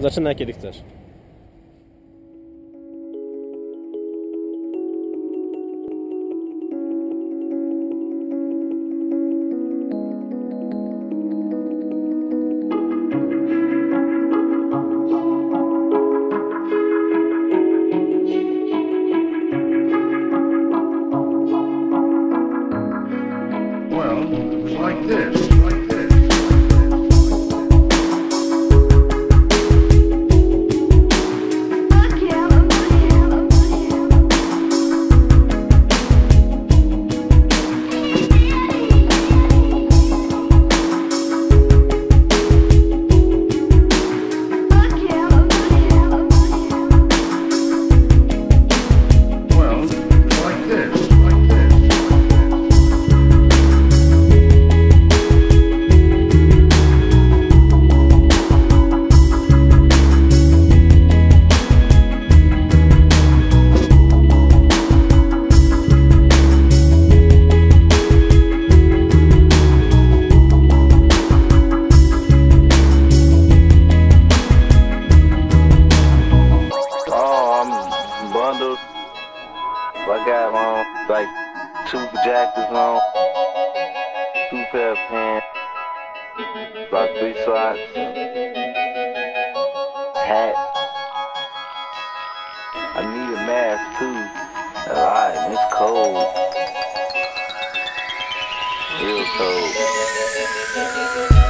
Zaczyna kiedy chcesz. Well, it's like this, like I'm. I got on like two jackets on, two pair of pants, about three socks, hat. I need a mask too. Alright, it's cold. Real cold.